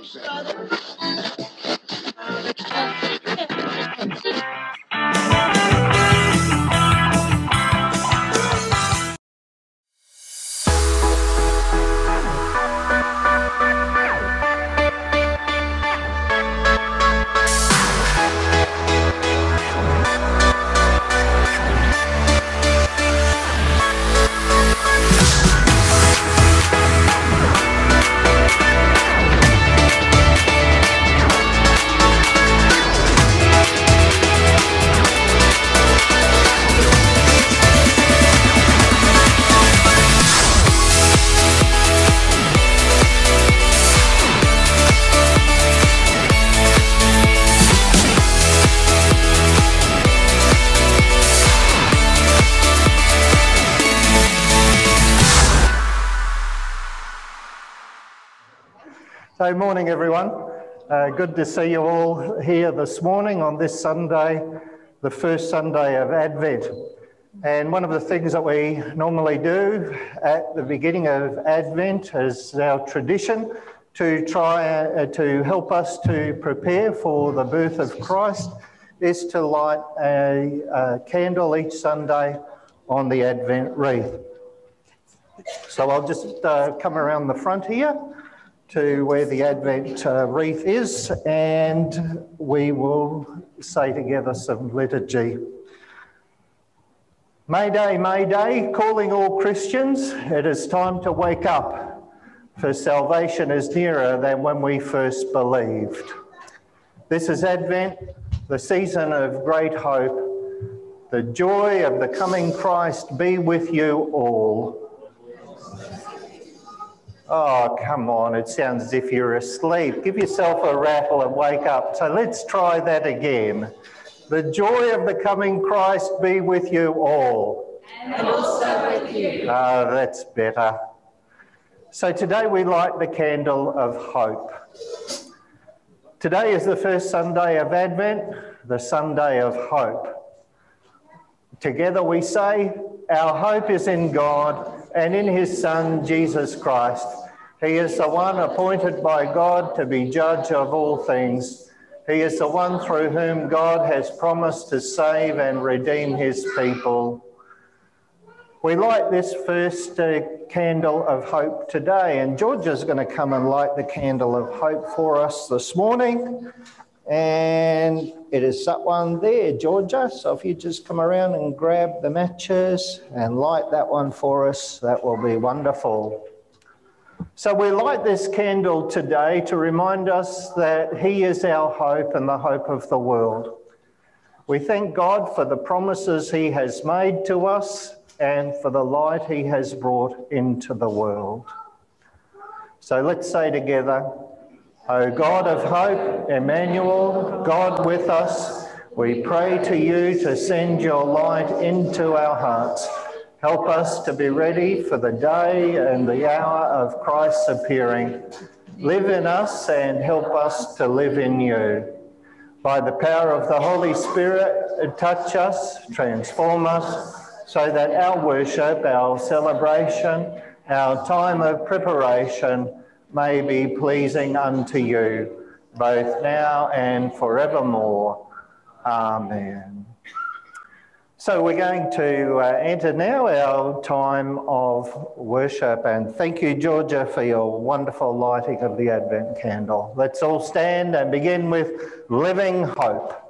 I'm saying? So, morning everyone. Uh, good to see you all here this morning on this Sunday, the first Sunday of Advent. And one of the things that we normally do at the beginning of Advent is our tradition to try uh, to help us to prepare for the birth of Christ is to light a, a candle each Sunday on the Advent wreath. So I'll just uh, come around the front here to where the Advent uh, wreath is, and we will say together some liturgy. Mayday, Mayday, calling all Christians, it is time to wake up, for salvation is nearer than when we first believed. This is Advent, the season of great hope. The joy of the coming Christ be with you all. Oh, come on, it sounds as if you're asleep. Give yourself a rattle and wake up. So let's try that again. The joy of the coming Christ be with you all. And also with you. Ah, oh, that's better. So today we light the candle of hope. Today is the first Sunday of Advent, the Sunday of hope. Together we say, Our hope is in God and in his Son, Jesus Christ. He is the one appointed by God to be judge of all things. He is the one through whom God has promised to save and redeem his people. We light this first uh, candle of hope today, and George is going to come and light the candle of hope for us this morning. And it is that one there, Georgia. So if you just come around and grab the matches and light that one for us, that will be wonderful. So we light this candle today to remind us that He is our hope and the hope of the world. We thank God for the promises He has made to us and for the light He has brought into the world. So let's say together, O God of hope, Emmanuel, God with us, we pray to you to send your light into our hearts. Help us to be ready for the day and the hour of Christ's appearing. Live in us and help us to live in you. By the power of the Holy Spirit, touch us, transform us, so that our worship, our celebration, our time of preparation, may be pleasing unto you, both now and forevermore. Amen. So we're going to uh, enter now our time of worship and thank you, Georgia, for your wonderful lighting of the Advent candle. Let's all stand and begin with Living Hope.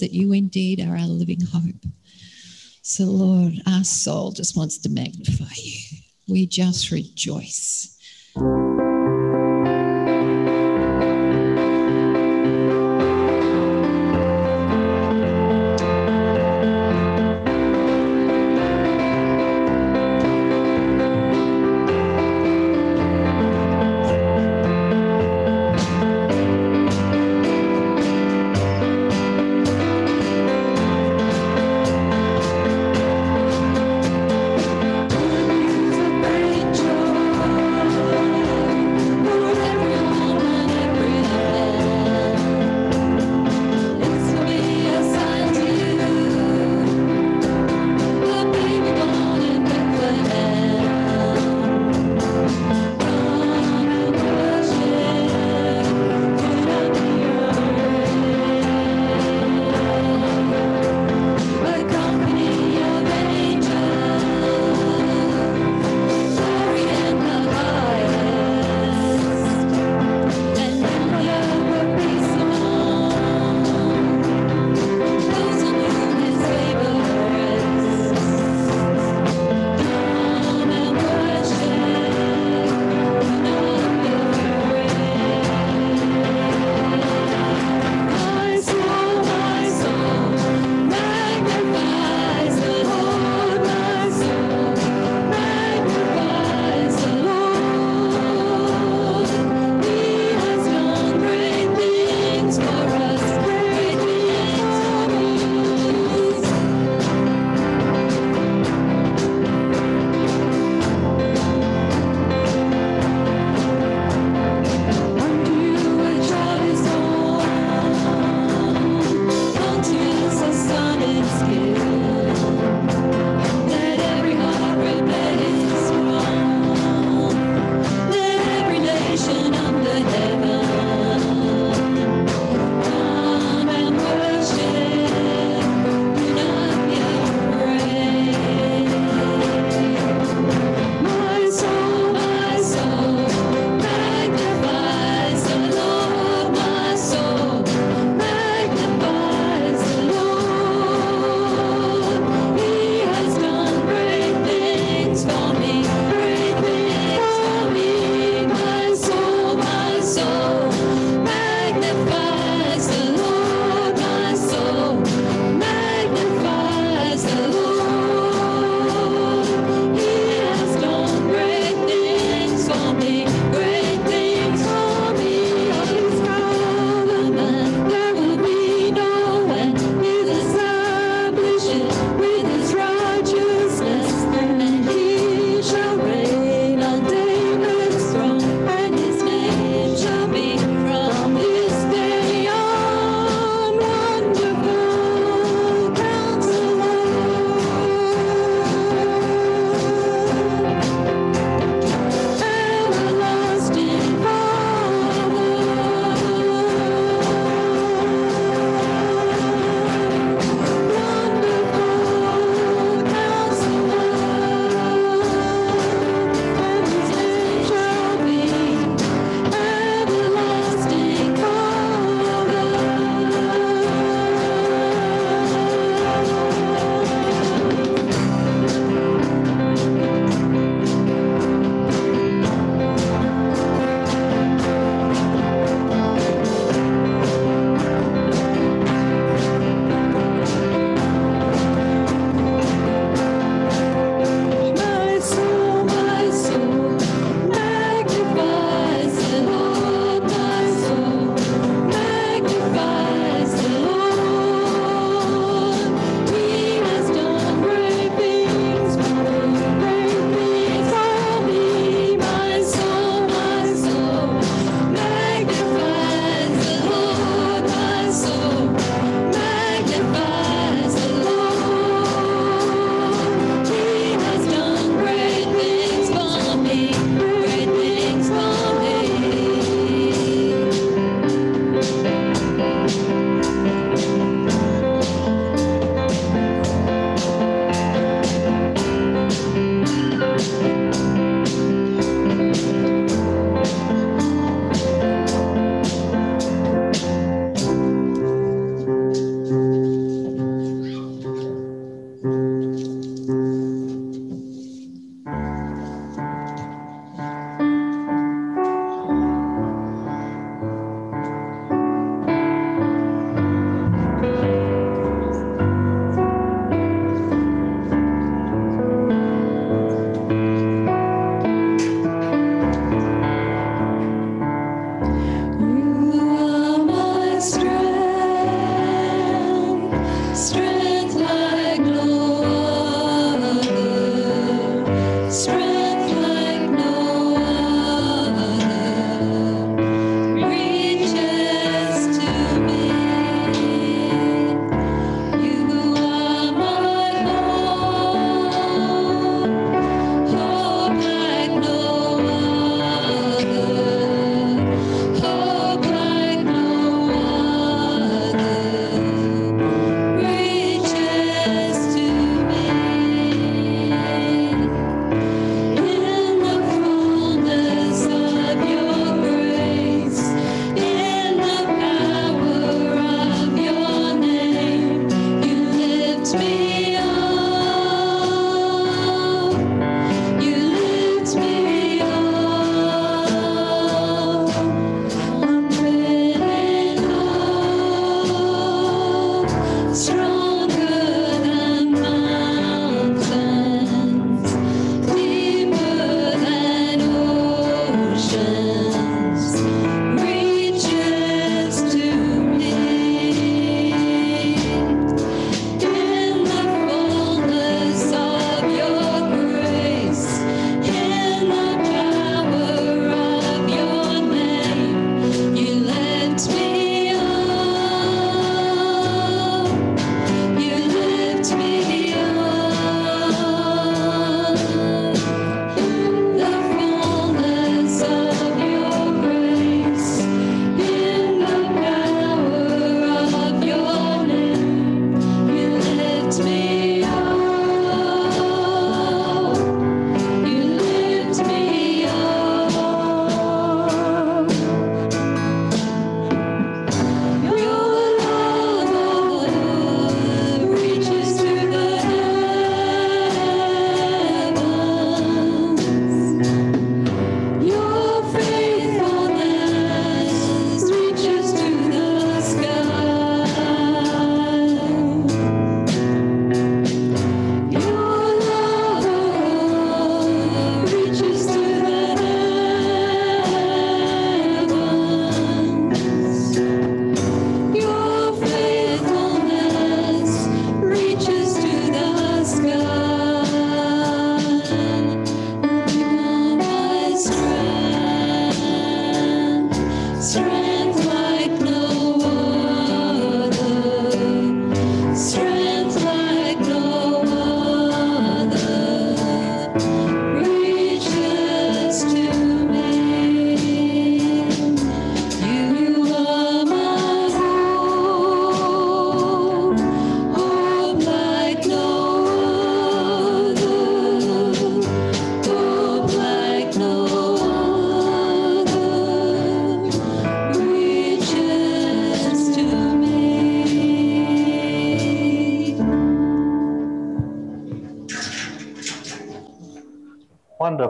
That you indeed are our living hope. So, Lord, our soul just wants to magnify you. We just rejoice.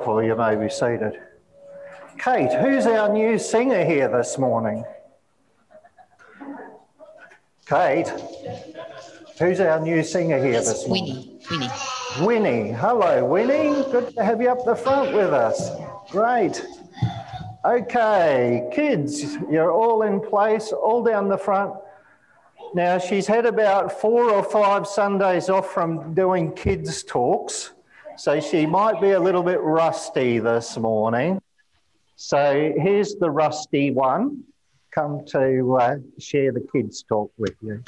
Wonderful, you may be seated. Kate, who's our new singer here this morning? Kate, who's our new singer here this morning? Winnie. Winnie. Winnie. Hello, Winnie. Good to have you up the front with us. Great. Okay, kids, you're all in place, all down the front. Now, she's had about four or five Sundays off from doing kids' talks, so she might be a little bit rusty this morning. So, here's the rusty one. Come to uh, share the kids' talk with you.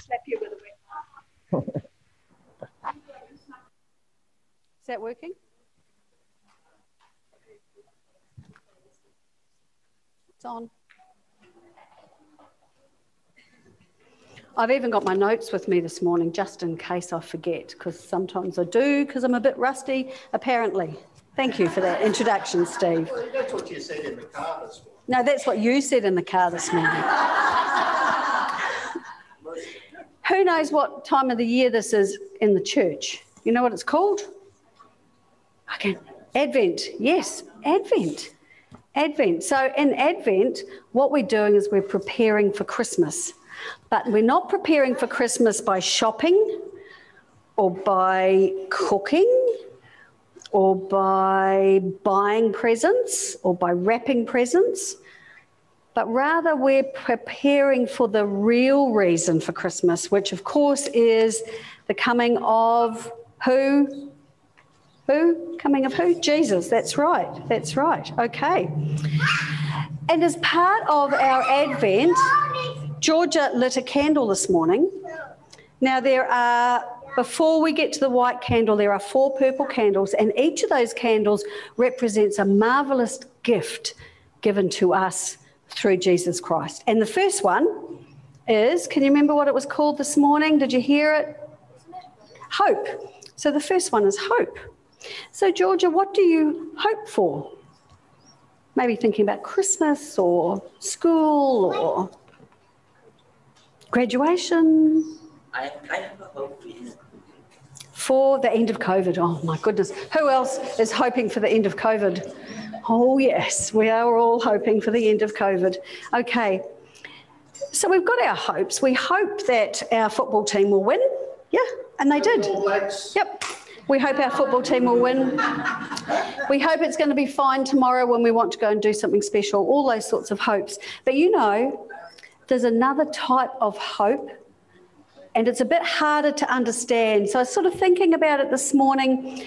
Is that working? It's on. I've even got my notes with me this morning just in case I forget, because sometimes I do, because I'm a bit rusty, apparently. Thank you for that introduction, Steve. That's what you said in the car this morning. No, that's what you said in the car this morning. Who knows what time of the year this is in the church? You know what it's called? Okay, Advent. Yes, Advent. Advent. So in Advent, what we're doing is we're preparing for Christmas. But we're not preparing for Christmas by shopping or by cooking or by buying presents or by wrapping presents but rather we're preparing for the real reason for Christmas, which of course is the coming of who? Who? Coming of who? Jesus. That's right. That's right. Okay. And as part of our Advent, Georgia lit a candle this morning. Now, there are, before we get to the white candle, there are four purple candles, and each of those candles represents a marvelous gift given to us through Jesus Christ. And the first one is can you remember what it was called this morning? Did you hear it? Hope. So the first one is hope. So, Georgia, what do you hope for? Maybe thinking about Christmas or school or graduation I, I have a hope for the end of COVID. Oh my goodness. Who else is hoping for the end of COVID? Oh, yes, we are all hoping for the end of COVID. Okay, so we've got our hopes. We hope that our football team will win. Yeah, and they did. Yep. We hope our football team will win. We hope it's going to be fine tomorrow when we want to go and do something special, all those sorts of hopes. But you know, there's another type of hope, and it's a bit harder to understand. So I was sort of thinking about it this morning,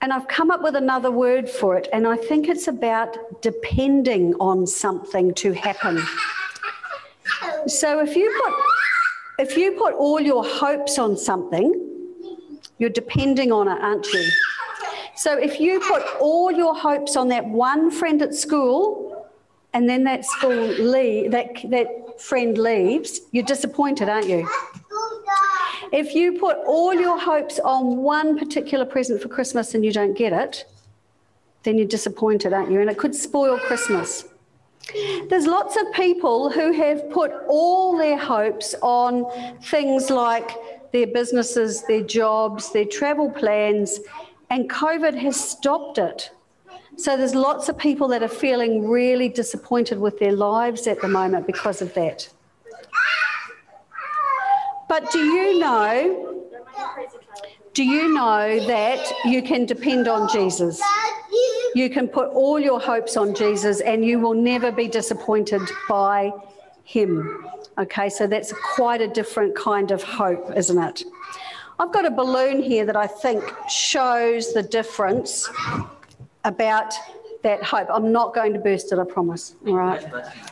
and I've come up with another word for it, and I think it's about depending on something to happen. So if you put if you put all your hopes on something, you're depending on it, aren't you? So if you put all your hopes on that one friend at school, and then that school leave, that that friend leaves, you're disappointed, aren't you? If you put all your hopes on one particular present for Christmas and you don't get it, then you're disappointed, aren't you? And it could spoil Christmas. There's lots of people who have put all their hopes on things like their businesses, their jobs, their travel plans, and COVID has stopped it. So there's lots of people that are feeling really disappointed with their lives at the moment because of that. But do you know? Do you know that you can depend on Jesus? You can put all your hopes on Jesus and you will never be disappointed by him. Okay, so that's quite a different kind of hope, isn't it? I've got a balloon here that I think shows the difference about that hope. I'm not going to burst it, I promise. All right.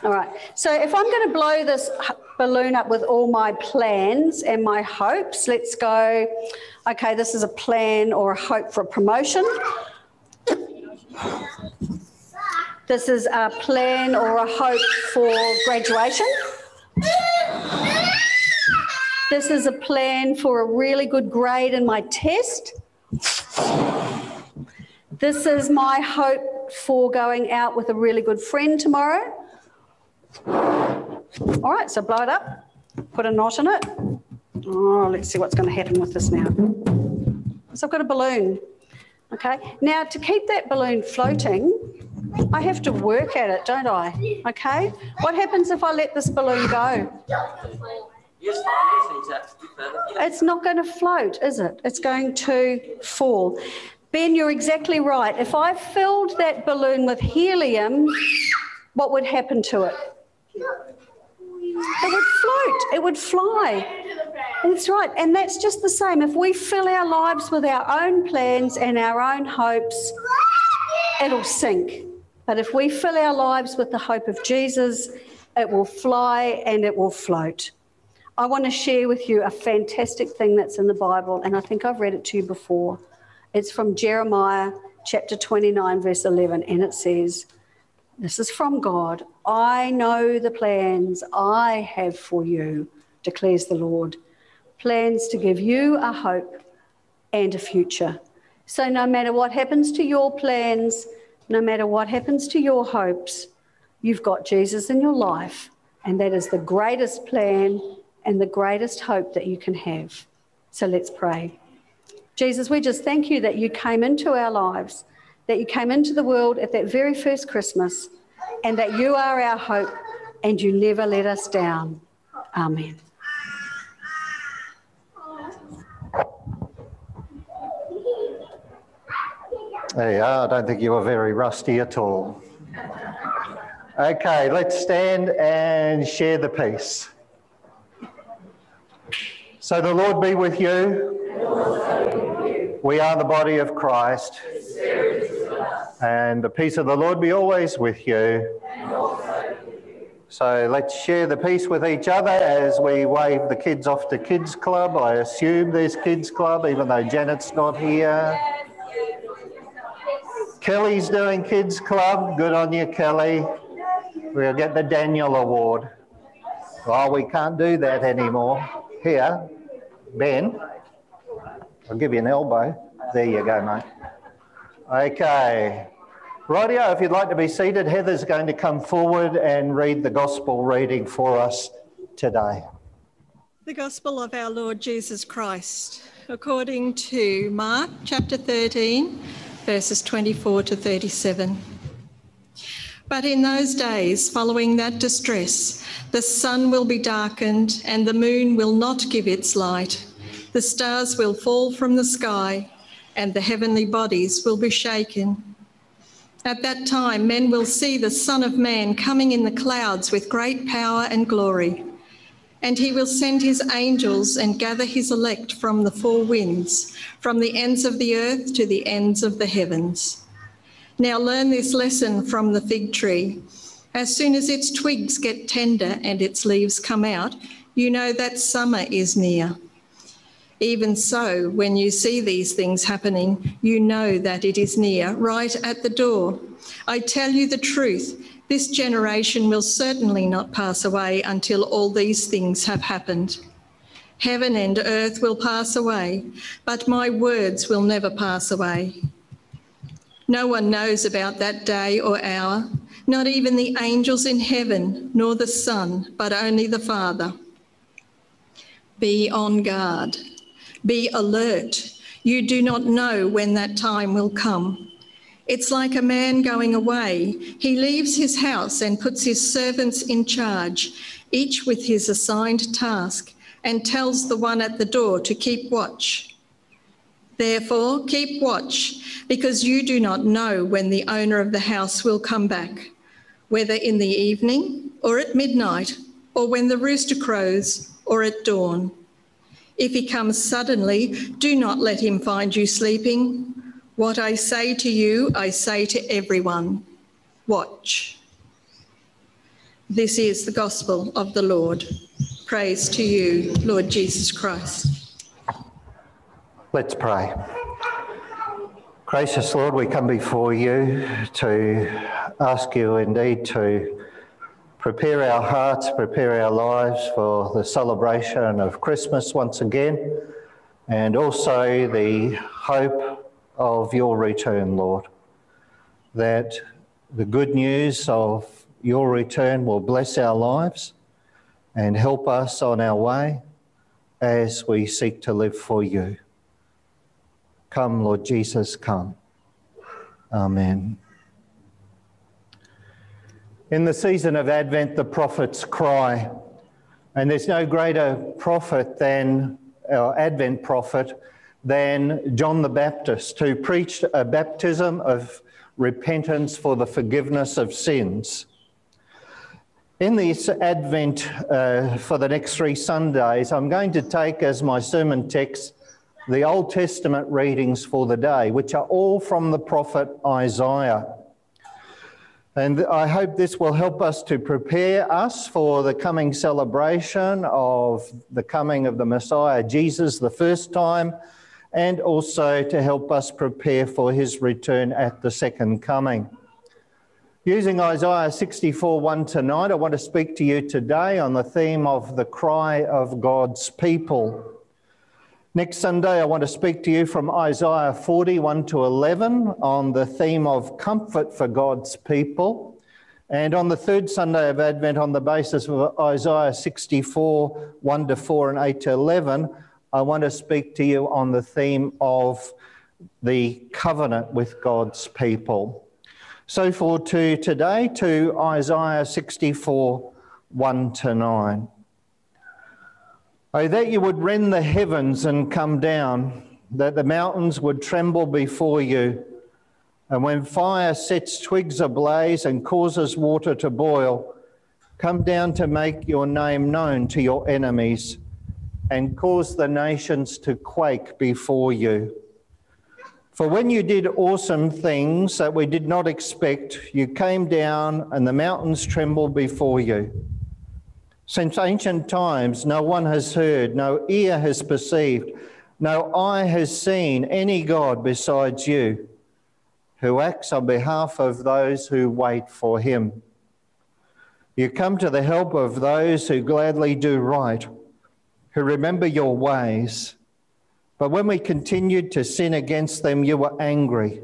All right. So if I'm going to blow this balloon up with all my plans and my hopes, let's go. Okay, this is a plan or a hope for a promotion. This is a plan or a hope for graduation. This is a plan for a really good grade in my test. This is my hope for going out with a really good friend tomorrow. All right, so blow it up, put a knot in it. Oh, let's see what's going to happen with this now. So I've got a balloon. Okay, now to keep that balloon floating, I have to work at it, don't I? Okay, what happens if I let this balloon go? It's not going to float, is it? It's going to fall. Ben, you're exactly right. If I filled that balloon with helium, what would happen to it? It would float, it would fly. That's right. And that's just the same. If we fill our lives with our own plans and our own hopes, it'll sink. But if we fill our lives with the hope of Jesus, it will fly and it will float. I want to share with you a fantastic thing that's in the Bible, and I think I've read it to you before. It's from Jeremiah chapter 29, verse 11, and it says, This is from God. I know the plans I have for you, declares the Lord. Plans to give you a hope and a future. So, no matter what happens to your plans, no matter what happens to your hopes, you've got Jesus in your life, and that is the greatest plan and the greatest hope that you can have. So let's pray. Jesus, we just thank you that you came into our lives, that you came into the world at that very first Christmas, and that you are our hope and you never let us down. Amen. There you are. I don't think you were very rusty at all. Okay, let's stand and share the peace. So the Lord be with you. We are the body of Christ. And the peace of the Lord be always with you. So let's share the peace with each other as we wave the kids off to Kids Club. I assume there's Kids Club, even though Janet's not here. Kelly's doing Kids Club. Good on you, Kelly. We'll get the Daniel Award. Oh, we can't do that anymore. Here, Ben, I'll give you an elbow. There you go, mate. Okay. Rightio, if you'd like to be seated, Heather's going to come forward and read the gospel reading for us today. The Gospel of our Lord Jesus Christ, according to Mark chapter 13, verses 24 to 37. But in those days following that distress, the sun will be darkened and the moon will not give its light. The stars will fall from the sky and the heavenly bodies will be shaken. At that time, men will see the Son of Man coming in the clouds with great power and glory. And he will send his angels and gather his elect from the four winds, from the ends of the earth to the ends of the heavens. Now learn this lesson from the fig tree. As soon as its twigs get tender and its leaves come out, you know that summer is near. Even so, when you see these things happening, you know that it is near, right at the door. I tell you the truth, this generation will certainly not pass away until all these things have happened. Heaven and earth will pass away, but my words will never pass away. No one knows about that day or hour, not even the angels in heaven, nor the Son, but only the Father. Be on guard. Be alert. You do not know when that time will come. It's like a man going away. He leaves his house and puts his servants in charge, each with his assigned task, and tells the one at the door to keep watch. Therefore, keep watch, because you do not know when the owner of the house will come back, whether in the evening or at midnight, or when the rooster crows or at dawn. If he comes suddenly, do not let him find you sleeping. What I say to you, I say to everyone watch. This is the gospel of the Lord. Praise to you, Lord Jesus Christ. Let's pray. Gracious Lord, we come before you to ask you indeed to prepare our hearts, prepare our lives for the celebration of Christmas once again, and also the hope of your return, Lord. That the good news of your return will bless our lives and help us on our way as we seek to live for you. Come, Lord Jesus, come. Amen. In the season of Advent, the prophets cry, and there's no greater prophet than our Advent prophet than John the Baptist, who preached a baptism of repentance for the forgiveness of sins. In this Advent uh, for the next three Sundays, I'm going to take as my sermon text the Old Testament readings for the day, which are all from the prophet Isaiah. And I hope this will help us to prepare us for the coming celebration of the coming of the Messiah, Jesus, the first time, and also to help us prepare for his return at the second coming. Using Isaiah 64 1 to 9, I want to speak to you today on the theme of the cry of God's people. Next Sunday, I want to speak to you from Isaiah 41 to 11 on the theme of comfort for God's people. And on the third Sunday of Advent, on the basis of Isaiah 64 1 to 4 and 8 to 11, I want to speak to you on the theme of the covenant with God's people. So, for to today, to Isaiah 64 1 to 9. Oh, that you would rend the heavens and come down, that the mountains would tremble before you. And when fire sets twigs ablaze and causes water to boil, come down to make your name known to your enemies and cause the nations to quake before you. For when you did awesome things that we did not expect, you came down and the mountains trembled before you. Since ancient times, no one has heard, no ear has perceived, no eye has seen any God besides you, who acts on behalf of those who wait for him. You come to the help of those who gladly do right, who remember your ways. But when we continued to sin against them, you were angry.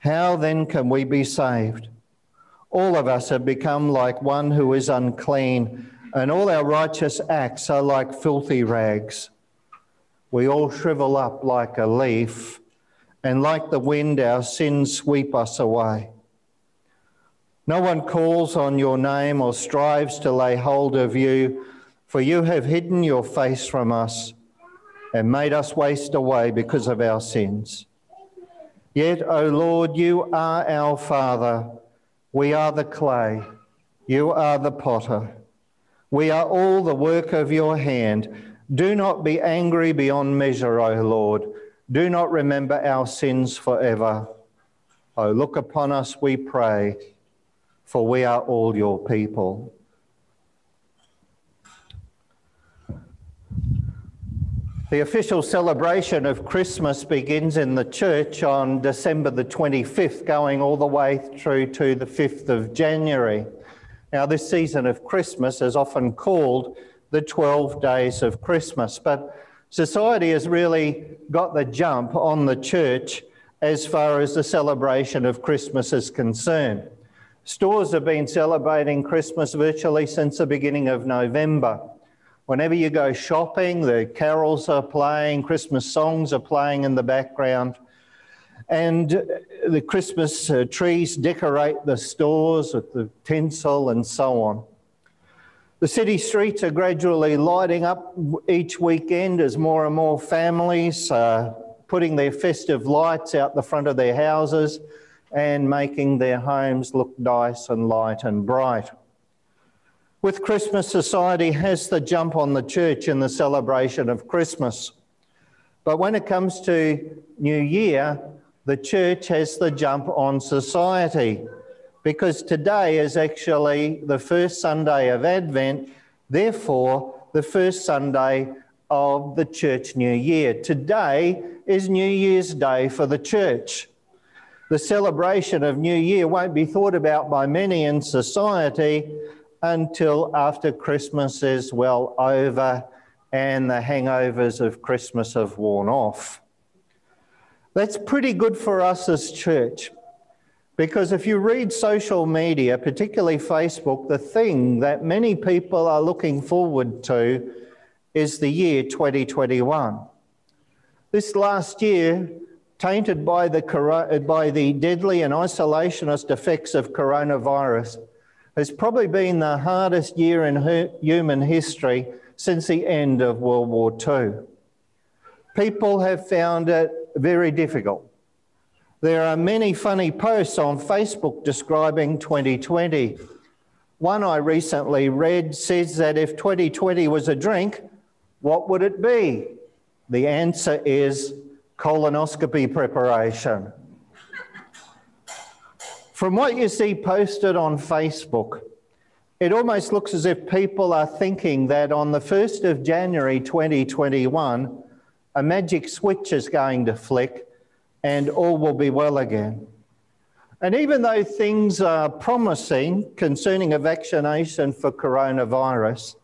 How then can we be saved? All of us have become like one who is unclean and all our righteous acts are like filthy rags. We all shrivel up like a leaf, and like the wind, our sins sweep us away. No one calls on your name or strives to lay hold of you, for you have hidden your face from us and made us waste away because of our sins. Yet, O Lord, you are our Father. We are the clay, you are the potter. We are all the work of your hand. Do not be angry beyond measure, O Lord. Do not remember our sins forever. O look upon us, we pray, for we are all your people. The official celebration of Christmas begins in the church on December the 25th, going all the way through to the 5th of January. Now, this season of Christmas is often called the 12 days of Christmas, but society has really got the jump on the church as far as the celebration of Christmas is concerned. Stores have been celebrating Christmas virtually since the beginning of November. Whenever you go shopping, the carols are playing, Christmas songs are playing in the background. And the Christmas uh, trees decorate the stores with the tinsel and so on. The city streets are gradually lighting up each weekend as more and more families are putting their festive lights out the front of their houses and making their homes look nice and light and bright. With Christmas, society has the jump on the church in the celebration of Christmas. But when it comes to New Year, the church has the jump on society because today is actually the first Sunday of Advent, therefore, the first Sunday of the church new year. Today is New Year's Day for the church. The celebration of New Year won't be thought about by many in society until after Christmas is well over and the hangovers of Christmas have worn off. That's pretty good for us as church because if you read social media, particularly Facebook, the thing that many people are looking forward to is the year 2021. This last year, tainted by the, by the deadly and isolationist effects of coronavirus, has probably been the hardest year in human history since the end of World War II. People have found it very difficult. There are many funny posts on Facebook describing 2020. One I recently read says that if 2020 was a drink, what would it be? The answer is colonoscopy preparation. From what you see posted on Facebook, it almost looks as if people are thinking that on the 1st of January 2021, a magic switch is going to flick and all will be well again. And even though things are promising concerning a vaccination for coronavirus,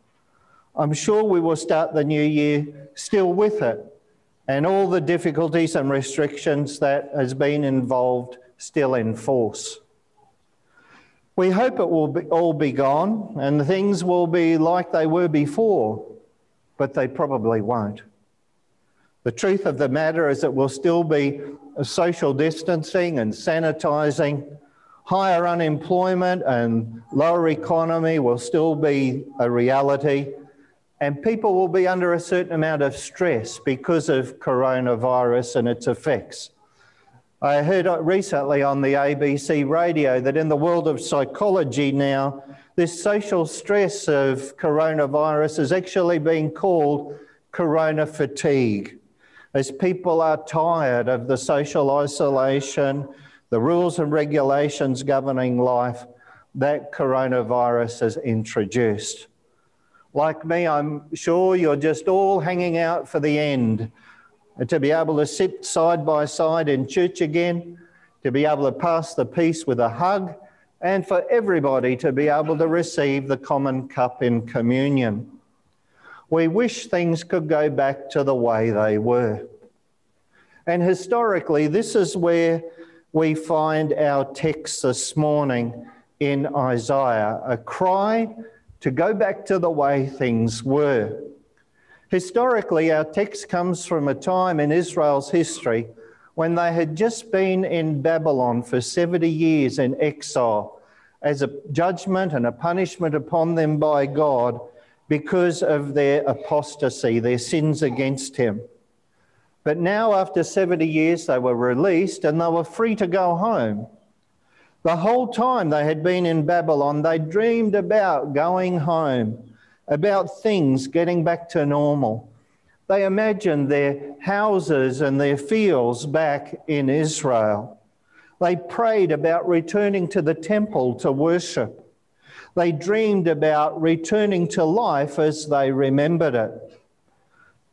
I'm sure we will start the new year still with it and all the difficulties and restrictions that has been involved still in force. We hope it will be, all be gone and things will be like they were before, but they probably won't. The truth of the matter is it will still be social distancing and sanitising. Higher unemployment and lower economy will still be a reality. And people will be under a certain amount of stress because of coronavirus and its effects. I heard recently on the ABC radio that in the world of psychology now, this social stress of coronavirus is actually being called corona fatigue as people are tired of the social isolation, the rules and regulations governing life that coronavirus has introduced. Like me, I'm sure you're just all hanging out for the end to be able to sit side by side in church again, to be able to pass the peace with a hug, and for everybody to be able to receive the common cup in communion. We wish things could go back to the way they were. And historically, this is where we find our text this morning in Isaiah a cry to go back to the way things were. Historically, our text comes from a time in Israel's history when they had just been in Babylon for 70 years in exile as a judgment and a punishment upon them by God because of their apostasy, their sins against Him. But now, after 70 years, they were released and they were free to go home. The whole time they had been in Babylon, they dreamed about going home, about things getting back to normal. They imagined their houses and their fields back in Israel. They prayed about returning to the temple to worship. They dreamed about returning to life as they remembered it.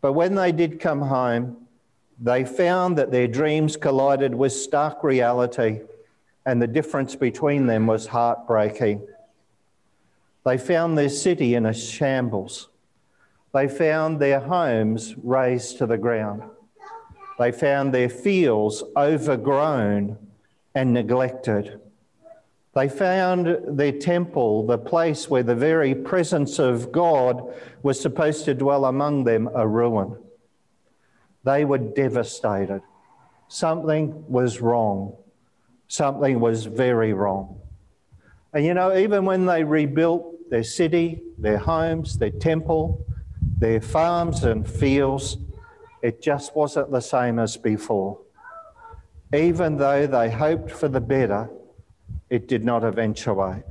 But when they did come home, they found that their dreams collided with stark reality, and the difference between them was heartbreaking. They found their city in a shambles. They found their homes razed to the ground. They found their fields overgrown and neglected. They found their temple, the place where the very presence of God was supposed to dwell among them, a ruin. They were devastated. Something was wrong. Something was very wrong. And you know, even when they rebuilt their city, their homes, their temple, their farms and fields, it just wasn't the same as before. Even though they hoped for the better, it did not eventuate.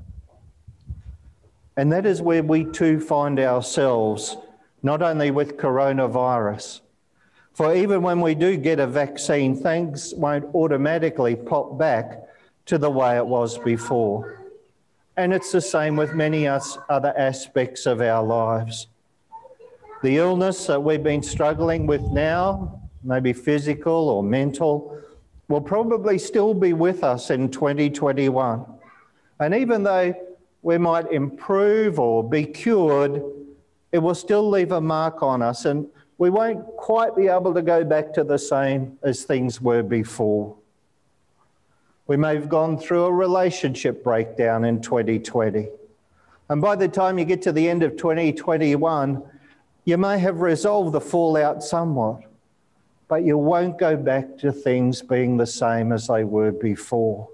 And that is where we too find ourselves, not only with coronavirus, For even when we do get a vaccine, things won't automatically pop back to the way it was before. And it's the same with many other aspects of our lives. The illness that we've been struggling with now, maybe physical or mental, will probably still be with us in 2021. And even though we might improve or be cured, it will still leave a mark on us. And we won't quite be able to go back to the same as things were before. We may have gone through a relationship breakdown in 2020. And by the time you get to the end of 2021, you may have resolved the fallout somewhat, but you won't go back to things being the same as they were before.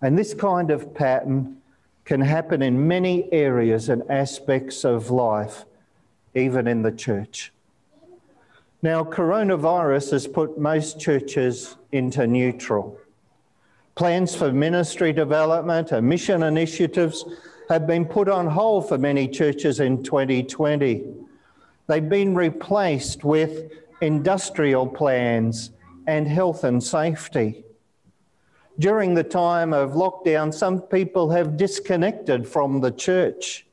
And this kind of pattern can happen in many areas and aspects of life even in the church. Now, coronavirus has put most churches into neutral. Plans for ministry development and mission initiatives have been put on hold for many churches in 2020. They've been replaced with industrial plans and health and safety. During the time of lockdown, some people have disconnected from the church.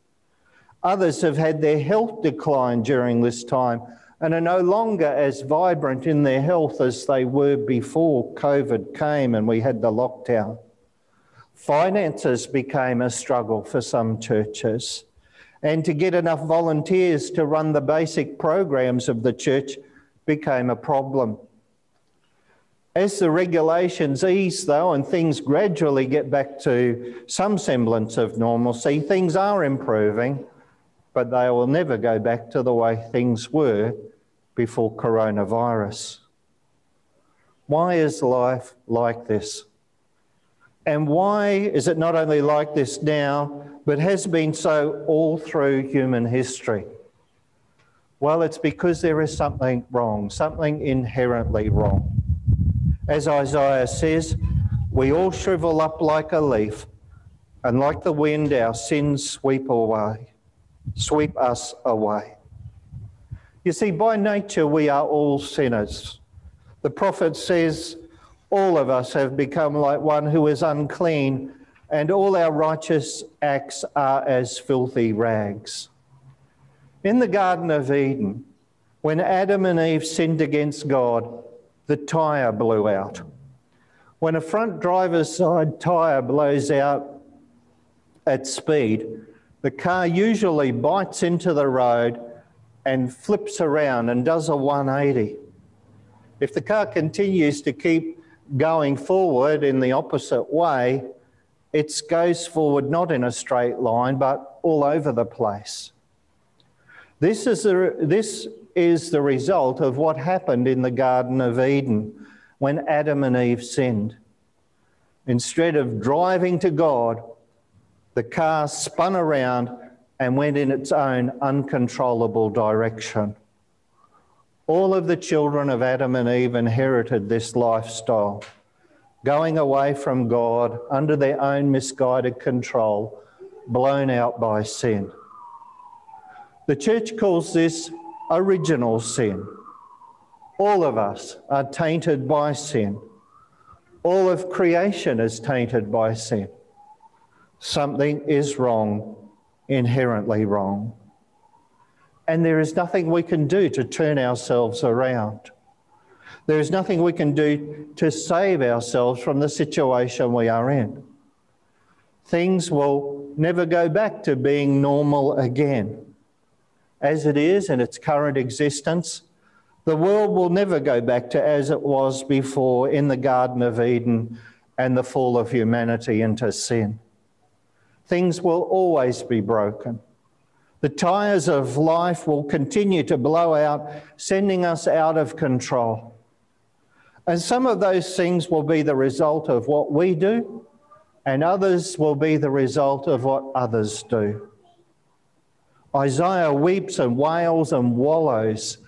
Others have had their health decline during this time and are no longer as vibrant in their health as they were before COVID came and we had the lockdown. Finances became a struggle for some churches. And to get enough volunteers to run the basic programs of the church became a problem. As the regulations ease, though, and things gradually get back to some semblance of normalcy, things are improving but they will never go back to the way things were before coronavirus. Why is life like this? And why is it not only like this now, but has been so all through human history? Well, it's because there is something wrong, something inherently wrong. As Isaiah says, we all shrivel up like a leaf, and like the wind, our sins sweep away sweep us away. You see, by nature, we are all sinners. The prophet says, All of us have become like one who is unclean, and all our righteous acts are as filthy rags. In the Garden of Eden, when Adam and Eve sinned against God, the tyre blew out. When a front driver's side tyre blows out at speed, the car usually bites into the road and flips around and does a 180. If the car continues to keep going forward in the opposite way, it goes forward not in a straight line but all over the place. This is the, this is the result of what happened in the Garden of Eden when Adam and Eve sinned. Instead of driving to God, the car spun around and went in its own uncontrollable direction. All of the children of Adam and Eve inherited this lifestyle, going away from God under their own misguided control, blown out by sin. The church calls this original sin. All of us are tainted by sin. All of creation is tainted by sin something is wrong, inherently wrong. And there is nothing we can do to turn ourselves around. There is nothing we can do to save ourselves from the situation we are in. Things will never go back to being normal again. As it is in its current existence, the world will never go back to as it was before in the Garden of Eden and the fall of humanity into sin. Things will always be broken. The tyres of life will continue to blow out, sending us out of control. And some of those things will be the result of what we do, and others will be the result of what others do. Isaiah weeps and wails and wallows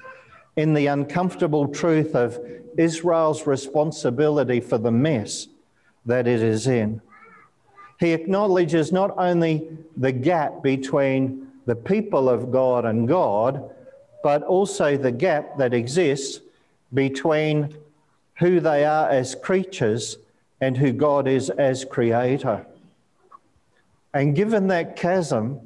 in the uncomfortable truth of Israel's responsibility for the mess that it is in he acknowledges not only the gap between the people of God and God, but also the gap that exists between who they are as creatures and who God is as creator. And given that chasm,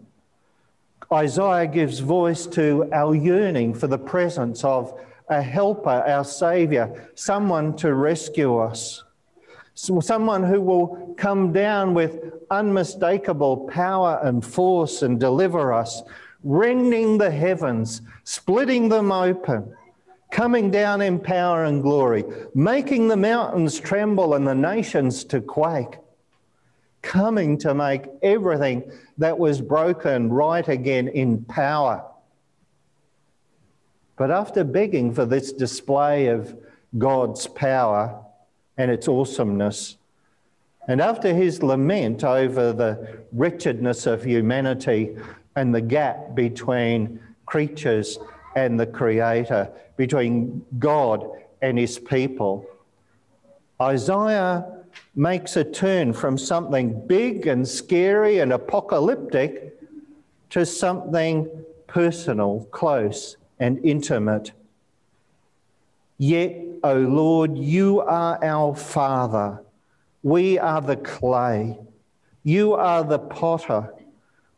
Isaiah gives voice to our yearning for the presence of a helper, our Saviour, someone to rescue us, someone who will come down with unmistakable power and force and deliver us, rending the heavens, splitting them open, coming down in power and glory, making the mountains tremble and the nations to quake, coming to make everything that was broken right again in power. But after begging for this display of God's power and its awesomeness, and after his lament over the wretchedness of humanity and the gap between creatures and the Creator, between God and his people. Isaiah makes a turn from something big and scary and apocalyptic to something personal, close, and intimate. Yet, O Lord, you are our Father. We are the clay. You are the potter.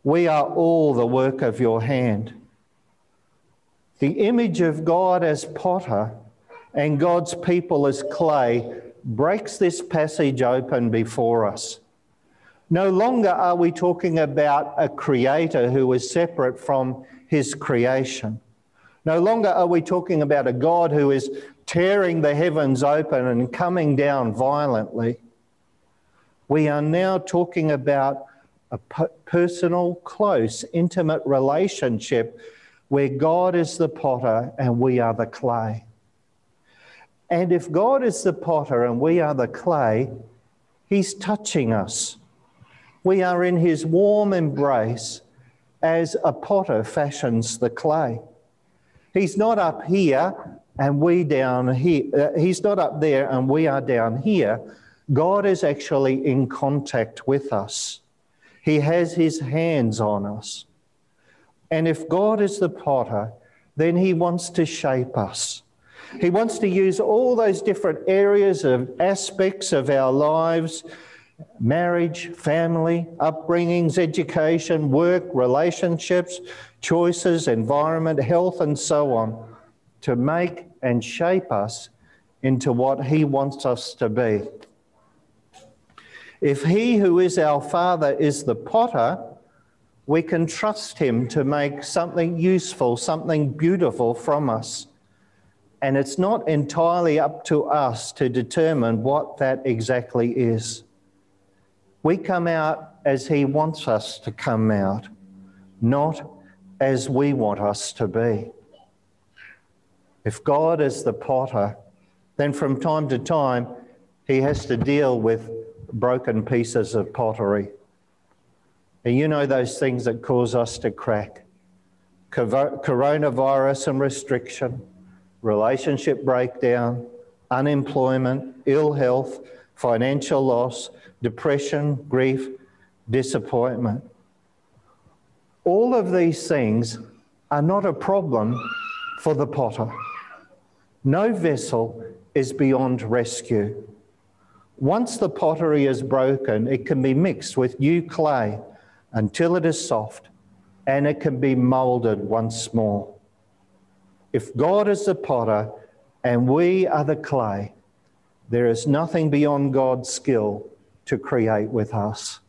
We are all the work of your hand. The image of God as potter and God's people as clay breaks this passage open before us. No longer are we talking about a creator who is separate from his creation. No longer are we talking about a God who is tearing the heavens open and coming down violently. We are now talking about a personal, close, intimate relationship where God is the potter and we are the clay. And if God is the potter and we are the clay, He's touching us. We are in His warm embrace as a potter fashions the clay. He's not up here and we down here. Uh, he's not up there and we are down here. God is actually in contact with us. He has his hands on us. And if God is the potter, then he wants to shape us. He wants to use all those different areas of aspects of our lives marriage, family, upbringings, education, work, relationships, choices, environment, health, and so on to make and shape us into what He wants us to be. If He who is our Father is the potter, we can trust Him to make something useful, something beautiful from us. And it's not entirely up to us to determine what that exactly is. We come out as He wants us to come out, not as we want us to be. If God is the potter, then from time to time, He has to deal with broken pieces of pottery. And you know those things that cause us to crack coronavirus and restriction, relationship breakdown, unemployment, ill health, financial loss, depression, grief, disappointment. All of these things are not a problem for the potter. No vessel is beyond rescue. Once the pottery is broken, it can be mixed with new clay until it is soft and it can be moulded once more. If God is the potter and we are the clay, there is nothing beyond God's skill to create with us.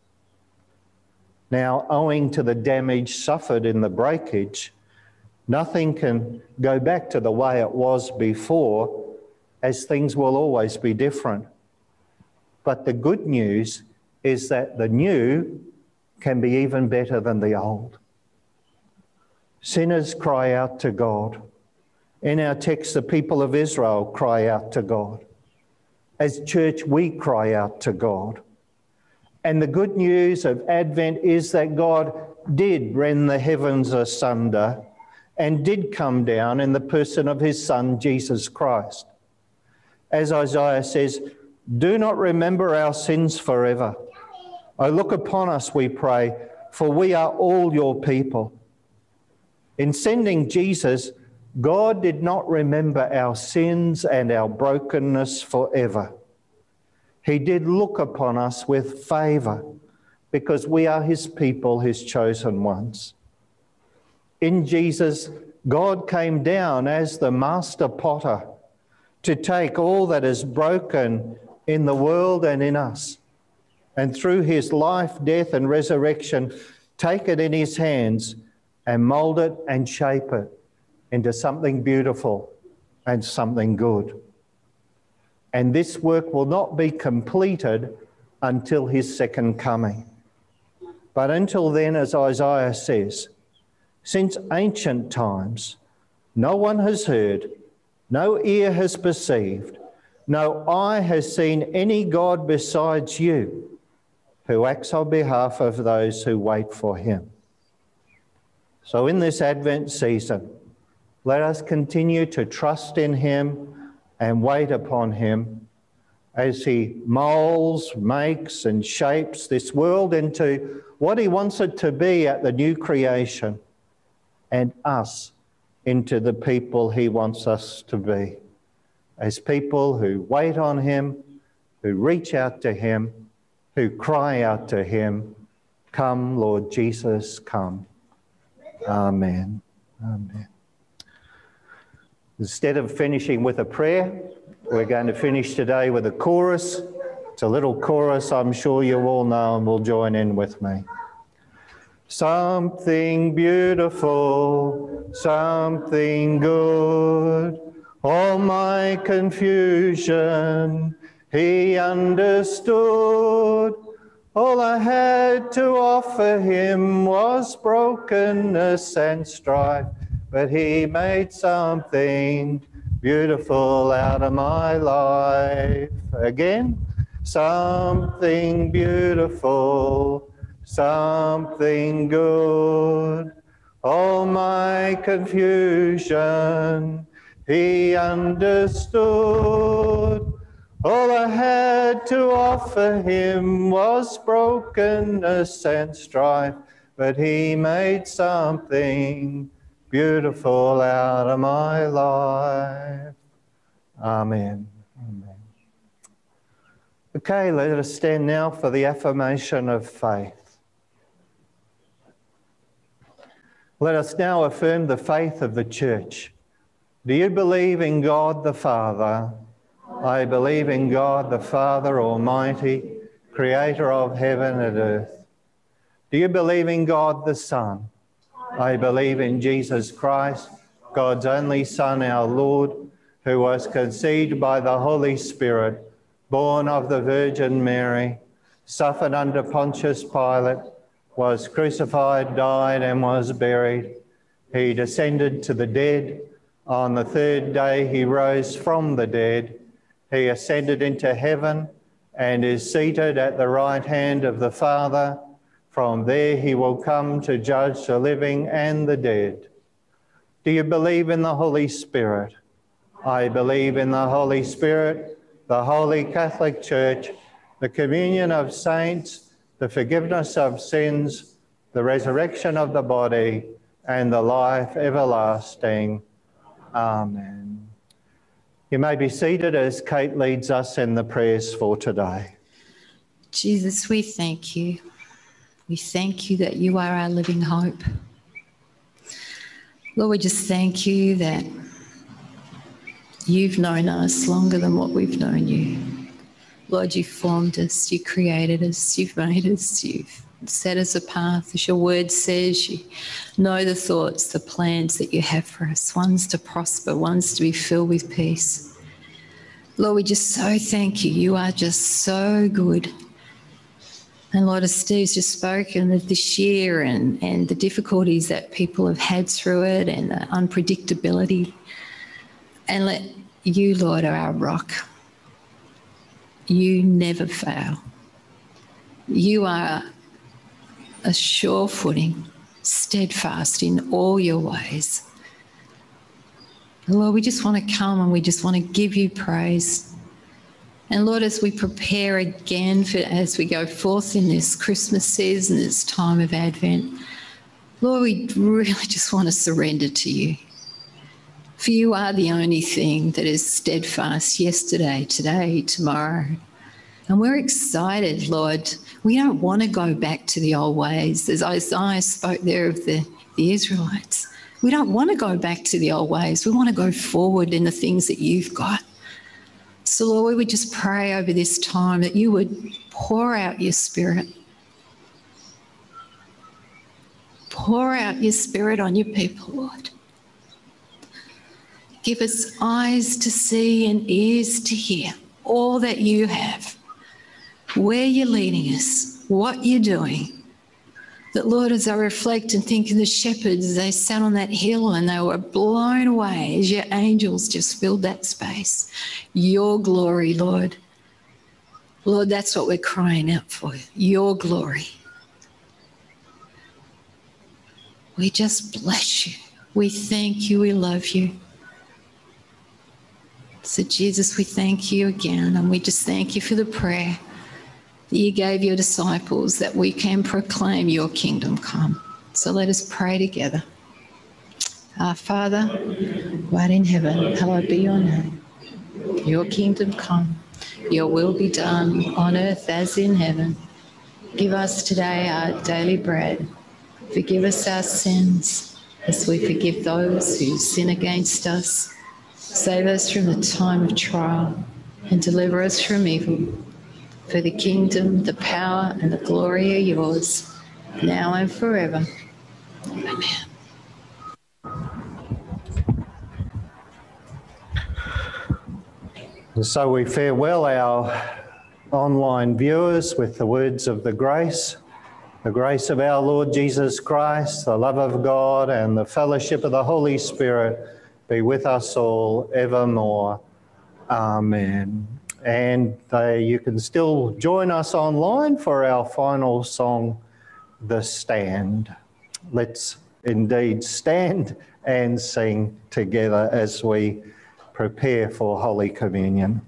Now, owing to the damage suffered in the breakage, nothing can go back to the way it was before, as things will always be different. But the good news is that the new can be even better than the old. Sinners cry out to God. In our text, the people of Israel cry out to God. As church, we cry out to God. And the good news of Advent is that God did rend the heavens asunder and did come down in the person of his Son, Jesus Christ. As Isaiah says, do not remember our sins forever Oh, look upon us, we pray, for we are all your people. In sending Jesus, God did not remember our sins and our brokenness forever. He did look upon us with favour because we are his people, his chosen ones. In Jesus, God came down as the master potter to take all that is broken in the world and in us, and through his life, death, and resurrection, take it in his hands and mould it and shape it into something beautiful and something good. And this work will not be completed until his second coming. But until then, as Isaiah says, since ancient times, no one has heard, no ear has perceived, no eye has seen any God besides you who acts on behalf of those who wait for him. So, in this Advent season, let us continue to trust in him and wait upon him as he molds, makes, and shapes this world into what he wants it to be at the new creation and us into the people he wants us to be. As people who wait on him, who reach out to him, who cry out to him, Come, Lord Jesus, come. Amen. Amen. Instead of finishing with a prayer, we're going to finish today with a chorus. It's a little chorus I'm sure you all know and will join in with me. Something beautiful, something good. All my confusion, he understood. All I had to offer him was brokenness and strife, but he made something beautiful out of my life. Again, something beautiful something good. All my confusion, he understood. All I had to offer him was brokenness and strife, but he made something beautiful out of my life. Amen. Amen. Okay, let us stand now for the affirmation of faith. Let us now affirm the faith of the church. Do you believe in God the Father? I believe in God the Father Almighty, creator of heaven and earth. Do you believe in God the Son? I believe in Jesus Christ, God's only Son, our Lord, who was conceived by the Holy Spirit, born of the Virgin Mary, suffered under Pontius Pilate was crucified, died, and was buried. He descended to the dead. On the third day, he rose from the dead. He ascended into heaven and is seated at the right hand of the Father. From there, he will come to judge the living and the dead. Do you believe in the Holy Spirit? I believe in the Holy Spirit, the Holy Catholic Church, the communion of saints the forgiveness of sins, the resurrection of the body, and the life everlasting. Amen. You may be seated as Kate leads us in the prayers for today. Jesus, we thank you. We thank you that you are our living hope. Lord, we just thank you that you've known us longer than what we've known you. Lord, you formed us, you created us, you've made us, you've set us apart. As your word says, you know the thoughts, the plans that you have for us one's to prosper, one's to be filled with peace. Lord, we just so thank you. You are just so good. And Lord, as Steve's just spoken of this year and, and the difficulties that people have had through it and the unpredictability, and let you, Lord, are our rock. You never fail. You are a sure footing, steadfast in all your ways. Lord, we just want to come and we just want to give you praise. And Lord, as we prepare again for as we go forth in this Christmas season, this time of Advent, Lord, we really just want to surrender to you. For you are the only thing that is steadfast yesterday, today, tomorrow. And we're excited, Lord. We don't want to go back to the old ways. As Isaiah spoke there of the, the Israelites, we don't want to go back to the old ways. We want to go forward in the things that you've got. So, Lord, we would just pray over this time that you would pour out your spirit. Pour out your spirit on your people, Lord. Give us eyes to see and ears to hear all that you have, where you're leading us, what you're doing. That, Lord, as I reflect and think of the shepherds, they sat on that hill and they were blown away as your angels just filled that space. Your glory, Lord. Lord, that's what we're crying out for your glory. We just bless you. We thank you. We love you. So, Jesus, we thank you again, and we just thank you for the prayer that you gave your disciples that we can proclaim your kingdom come. So, let us pray together. Our Father, who art in heaven, hallowed be your name. Your kingdom come, your will be done on earth as in heaven. Give us today our daily bread. Forgive us our sins as we forgive those who sin against us Save us from the time of trial and deliver us from evil. For the kingdom, the power, and the glory are yours, now and forever. Amen. So we farewell our online viewers with the words of the grace. The grace of our Lord Jesus Christ, the love of God, and the fellowship of the Holy Spirit be with us all evermore. Amen. And they, you can still join us online for our final song, The Stand. Let's indeed stand and sing together as we prepare for Holy Communion.